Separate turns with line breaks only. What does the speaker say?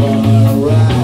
run around.